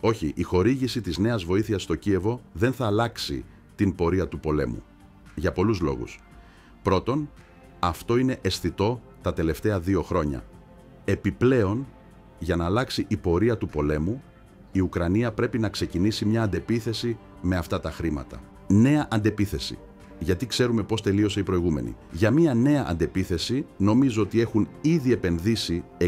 Όχι, η χορήγηση της νέας βοήθειας στο Κίεβο δεν θα αλλάξει την πορεία του πολέμου. Για πολλούς λόγους. Πρώτον, αυτό είναι αισθητό τα τελευταία δύο χρόνια. Επιπλέον, για να αλλάξει η πορεία του πολέμου, η Ουκρανία πρέπει να ξεκινήσει μια αντεπίθεση με αυτά τα χρήματα. Νέα αντεπίθεση. Γιατί ξέρουμε πώς τελείωσε η προηγούμενη. Για μια νέα αντεπίθεση νομίζω ότι έχουν ήδη επενδύσει 60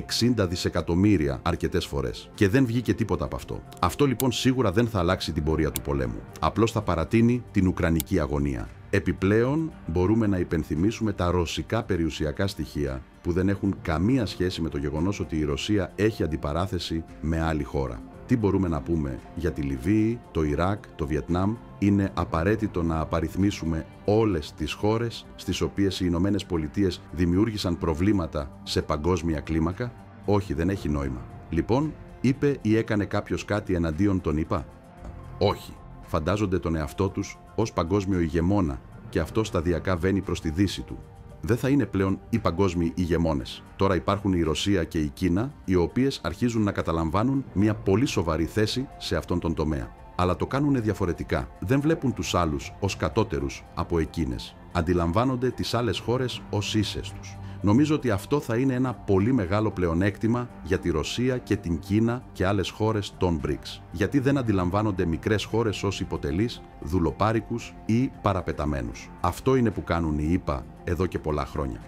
δισεκατομμύρια αρκετές φορές. Και δεν βγήκε τίποτα από αυτό. Αυτό λοιπόν σίγουρα δεν θα αλλάξει την πορεία του πολέμου. Απλώς θα παρατείνει την Ουκρανική αγωνία. Επιπλέον μπορούμε να υπενθυμίσουμε τα ρωσικά περιουσιακά στοιχεία που δεν έχουν καμία σχέση με το γεγονός ότι η Ρωσία έχει αντιπαράθεση με άλλη χώρα. Τι μπορούμε να πούμε για τη Λιβύη, το Ιράκ, το Βιετνάμ; Είναι απαραίτητο να απαριθμίσουμε όλες τις χώρες στις οποίες οι Ηνωμένες Πολιτείες δημιούργησαν προβλήματα σε παγκόσμια κλίμακα; Όχι, δεν έχει νόημα. Λοιπόν, είπε ή έκανε κάποιος κάτι εναντίον των ΗΠΑ; Όχι. Φαντάζονται τον εαυτό τους ως παγκόσμιο ηγεμόνα και αυτό σταδιακά βαίνει προς τη δύση του δεν θα είναι πλέον οι παγκόσμιοι ηγεμόνες. Τώρα υπάρχουν η Ρωσία και η Κίνα, οι οποίες αρχίζουν να καταλαμβάνουν μια πολύ σοβαρή θέση σε αυτόν τον τομέα. Αλλά το κάνουν διαφορετικά. Δεν βλέπουν τους άλλους ως κατώτερους από εκείνες. Αντιλαμβάνονται τις άλλες χώρες ως ίσες τους. Νομίζω ότι αυτό θα είναι ένα πολύ μεγάλο πλεονέκτημα για τη Ρωσία και την Κίνα και άλλες χώρες των BRICS. Γιατί δεν αντιλαμβάνονται μικρές χώρες ως υποτελείς, δουλοπάρικους ή παραπεταμένους. Αυτό είναι που κάνουν οι ΗΠΑ εδώ και πολλά χρόνια.